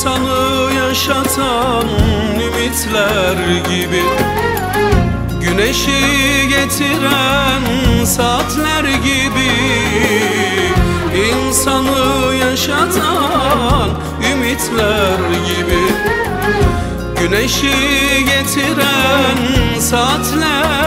İnsanı yaşatan ümitler gibi. Güneşi getiren saatler gibi. İnsanı yaşatan ümitler gibi. Güneşi getiren saatler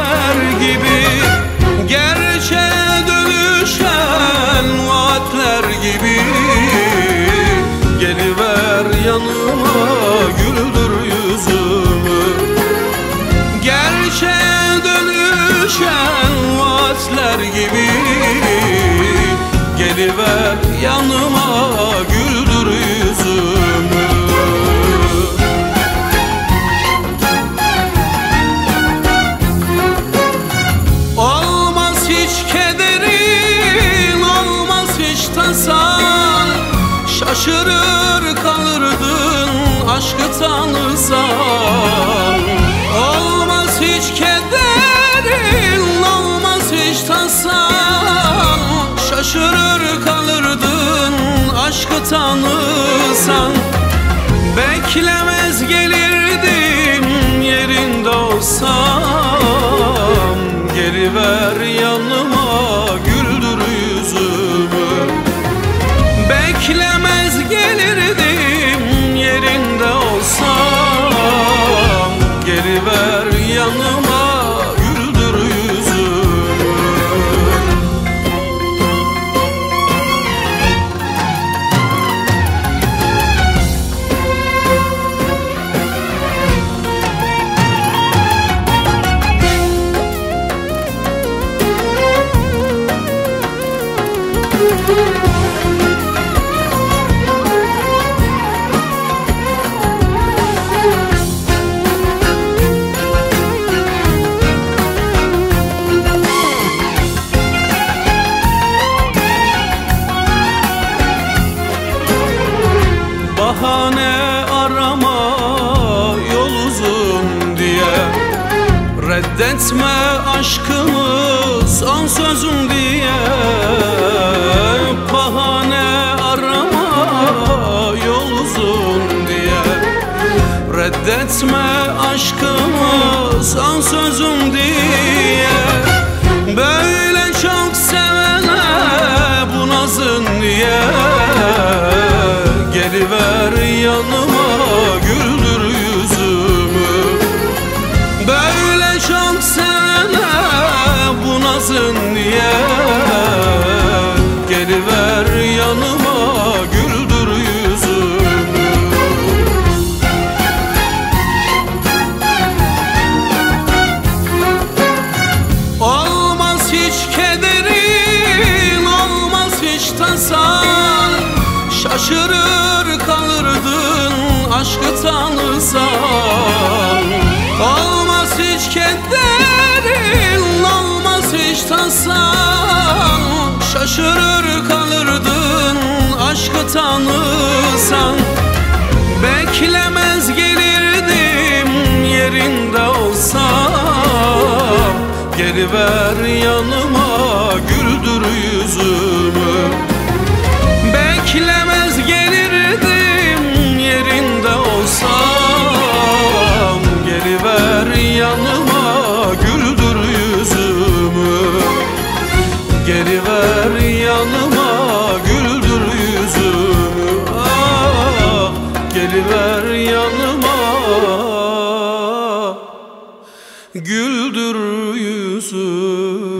aşkı tanırsan Beklemez gelirdim yerinde olsam. Geliver yanıma güldür yüzümü. Beklemez Reddetme aşkımı son sözüm diye. Bahane arama yol uzun diye. Reddetme aşkımı son sözüm diye. Böyle çok sevene bu nazın niye Geliver yanıma güldür Şaşırır kalırdın aşkı tanırsan. Olmaz hiç kederin, olmaz hiç tasan. Şaşırır kalırdın aşkı tanırsan. Beklemez gelirdim yerinde olsam. Geliver yanıma güldür yüzümü güldür yüzümü